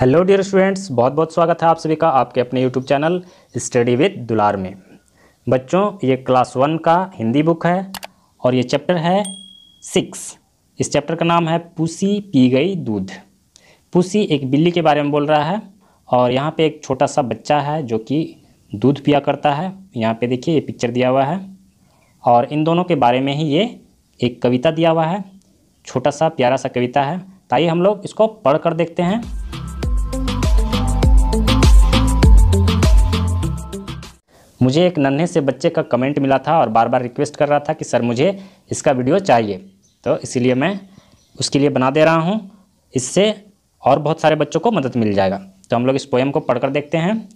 Hello dear students बहुत बहुत स्वागत है आप सभी का आपके अपने यूट्यूब चैनल स्टडी विद दुलार में। बच्चों, ये क्लास वन का हिंदी बुक है और ये चैप्टर है सिक्स इस चैप्टर का नाम है पूसी पी गई दूध। पूसी एक बिल्ली के बारे में बोल रहा है और यहाँ पे एक छोटा सा बच्चा है जो कि दूध पिया करता है। यहाँ पे देखिए ये पिक्चर दिया हुआ है और इन दोनों के बारे में ही ये एक कविता दिया हुआ है। छोटा सा, प्यारा सा कविता है। ताइए हम लोग इसको पढ़ कर देखते हैं। मुझे एक नन्हे से बच्चे का कमेंट मिला था और बार बार रिक्वेस्ट कर रहा था कि, सर, मुझे इसका वीडियो चाहिए। तो इसीलिए मैं उसके लिए बना दे रहा हूँ। इससे और बहुत सारे बच्चों को मदद मिल जाएगा। तो हम लोग इस पोएम को पढ़कर देखते हैं।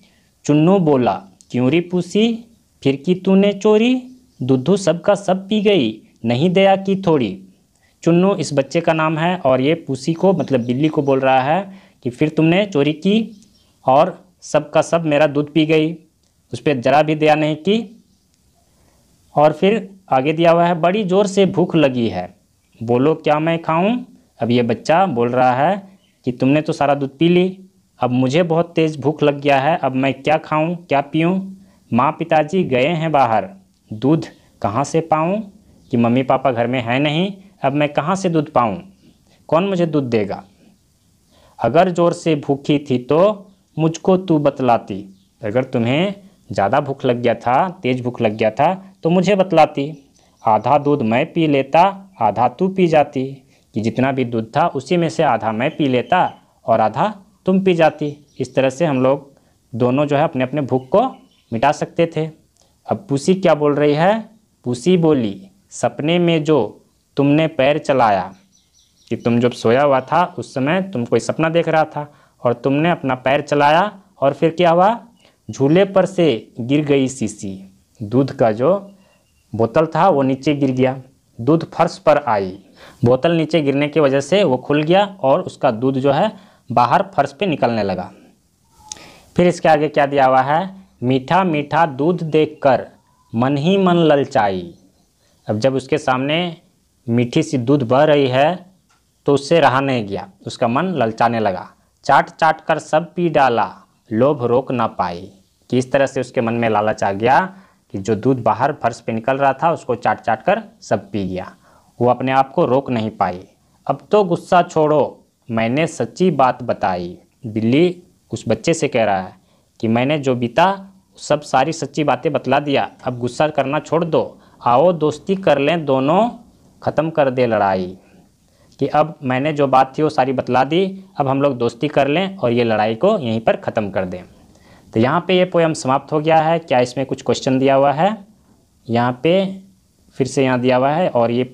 चुन्नू बोला, क्यों री पूसी? फिर की तूने चोरी? दुद्धू सबका सब पी गई, नहीं दया की थोड़ी। चुन्नू इस बच्चे का नाम है और ये पूसी को मतलब बिल्ली को बोल रहा है कि, फिर तुमने चोरी की और सबका सब मेरा दूध पी गई। उस पर ज़रा भी दया नहीं की। और फिर आगे दिया हुआ है, बड़ी ज़ोर से भूख लगी है। बोलो, क्या मैं खाऊं? अब ये बच्चा बोल रहा है कि तुमने तो सारा दूध पी ली, अब मुझे बहुत तेज़ भूख लग गया है, अब मैं क्या खाऊं, क्या पीऊं? माँ पिताजी गए हैं बाहर। दूध कहाँ से पाऊँ कि मम्मी पापा घर में है नहीं, अब मैं कहाँ से दूध पाऊँ? कौन मुझे दूध देगा? अगर ज़ोर से भूखी थी तो मुझको तू बतलाती, अगर तुम्हें ज़्यादा भूख लग गया था, तेज़ भूख लग गया था तो मुझे बतलाती, आधा दूध मैं पी लेता, आधा तू पी जाती, कि जितना भी दूध था उसी में से आधा मैं पी लेता और आधा तुम पी जाती। इस तरह से हम लोग दोनों जो है अपने अपने भूख को मिटा सकते थे। अब पूसी क्या बोल रही है? पूसी बोली, सपने में जो तुमने पैर चलाया, कि तुम जब सोया हुआ था उस समय तुम कोई सपना देख रहा था और तुमने अपना पैर चलाया और फिर क्या हुआ? झूले पर से गिर गई शीशी। दूध का जो बोतल था, वो नीचे गिर गया। दूध फर्श पर आई। बोतल नीचे गिरने की वजह से वो खुल गया और उसका दूध जो है, बाहर फर्श पे निकलने लगा। फिर इसके आगे क्या दिया हुआ है? मीठा मीठा दूध देखकर मन ही मन ललचाई। अब जब उसके सामने मीठी सी दूध बह रही है तो उससे रहा नहीं गया। उसका मन ललचाने लगा। चाट चाट कर सब पी डाला। लोभ रोक ना पाई। कि इस तरह से उसके मन में लालच आ गया कि जो दूध बाहर फर्श पे निकल रहा था उसको चाट चाट कर सब पी गया। वो अपने आप को रोक नहीं पाई। अब तो गुस्सा छोड़ो, मैंने सच्ची बात बताई। बिल्ली उस बच्चे से कह रहा है कि मैंने जो बीता, सब सारी सच्ची बातें बतला दिया। अब गुस्सा करना छोड़ दो। आओ दोस्ती कर लें दोनों, ख़त्म कर दे लड़ाई। कि अब मैंने जो बात थी वो सारी बतला दी, अब हम लोग दोस्ती कर लें और ये लड़ाई को यहीं पर ख़त्म कर दें। तो यहाँ पे ये पोएम समाप्त हो गया है। क्या इसमें कुछ क्वेश्चन दिया हुआ है? यहाँ पे फिर से यहाँ दिया हुआ है और ये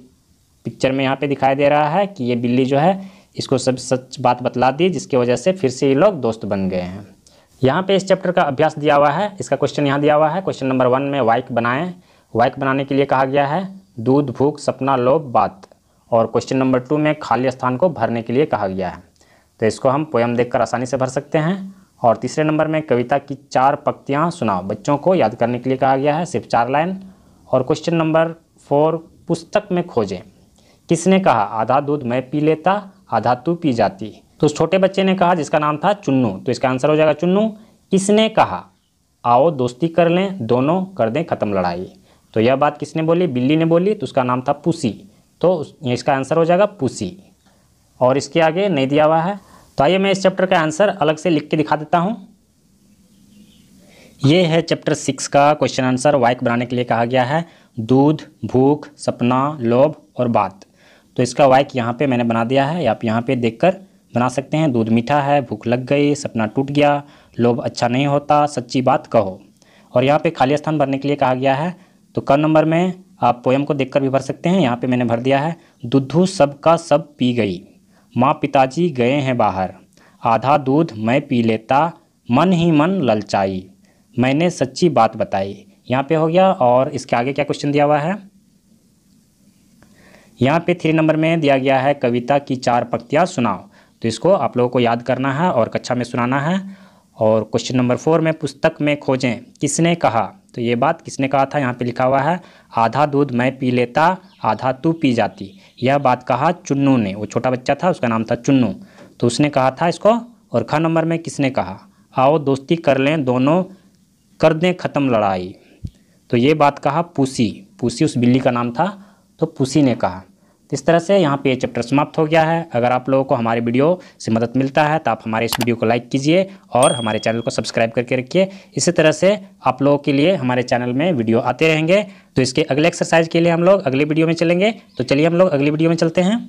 पिक्चर में यहाँ पे दिखाई दे रहा है कि ये बिल्ली जो है, इसको सब सच बात बतला दी, जिसकी वजह से फिर से ये लोग दोस्त बन गए हैं। यहाँ पे इस चैप्टर का अभ्यास दिया हुआ है। इसका क्वेश्चन यहाँ दिया हुआ है। क्वेश्चन नंबर वन में वाइक बनाएँ। वाइक बनाने के लिए कहा गया है, दूध, भूख, सपना, लोभ, बात। और क्वेश्चन नंबर टू में खाली स्थान को भरने के लिए कहा गया है। तो इसको हम पोएम देखकर आसानी से भर सकते हैं। और तीसरे नंबर में कविता की चार पंक्तियाँ सुनाओ। बच्चों को याद करने के लिए कहा गया है, सिर्फ़ चार लाइन। और क्वेश्चन नंबर फोर पुस्तक में खोजें। किसने कहा, आधा दूध मैं पी लेता, आधा तू पी जाती। तो उस छोटे बच्चे ने कहा, जिसका नाम था चुन्नू। तो इसका आंसर हो जाएगा चुन्नू। किसने कहा, आओ दोस्ती कर लें, दोनों कर दें ख़त्म लड़ाई। तो यह बात किसने बोली, बिल्ली ने बोली तो उसका नाम था पुसी। तो इसका आंसर हो जाएगा पुसी। और इसके आगे नहीं दिया हुआ है। तो आइए मैं इस चैप्टर का आंसर अलग से लिख के दिखा देता हूँ। ये है चैप्टर सिक्स का क्वेश्चन आंसर वाइक बनाने के लिए कहा गया है। दूध, भूख, सपना, लोभ और बात। तो इसका वाइक यहाँ पे मैंने बना दिया है। आप यहाँ पे देखकर बना सकते हैं। दूध मीठा है, भूख लग गई, सपना टूट गया, लोभ अच्छा नहीं होता, सच्ची बात कहो। और यहाँ पे खाली स्थान भरने के लिए कहा गया है। तो क नंबर में आप पोएम को देखकर भी भर सकते हैं। यहाँ पे मैंने भर दिया है। दुद्धू सबका सब पी गई। माँ पिताजी गए हैं बाहर। आधा दूध मैं पी लेता, मन ही मन ललचाई। मैंने सच्ची बात बताई। यहाँ पे हो गया और इसके आगे क्या क्वेश्चन दिया हुआ है? यहाँ पे थ्री नंबर में दिया गया है कविता की चार पंक्तियाँ सुनाओ। तो इसको आप लोगों को याद करना है और कक्षा में सुनाना है। और क्वेश्चन नंबर फोर में पुस्तक में खोजें। किसने कहा? तो ये बात किसने कहा था? यहाँ पे लिखा हुआ है, आधा दूध मैं पी लेता, आधा तू पी जाती। यह बात कहा चुन्नू ने, वो छोटा बच्चा था, उसका नाम था चुन्नू। तो उसने कहा था इसको, और ख नंबर में किसने कहा, आओ दोस्ती कर लें दोनों, कर दें ख़त्म लड़ाई। तो ये बात कहा पूसी पूसी उस बिल्ली का नाम था तो पूसी ने कहा इस तरह से यहाँ पे ये चैप्टर समाप्त हो गया है। अगर आप लोगों को हमारे वीडियो से मदद मिलता है तो आप हमारे इस वीडियो को लाइक कीजिए और हमारे चैनल को सब्सक्राइब करके रखिए। इसी तरह से आप लोगों के लिए हमारे चैनल में वीडियो आते रहेंगे। तो इसके अगले एक्सरसाइज के लिए हम लोग अगले वीडियो में चलेंगे। तो चलिए हम लोग अगले वीडियो में चलते हैं।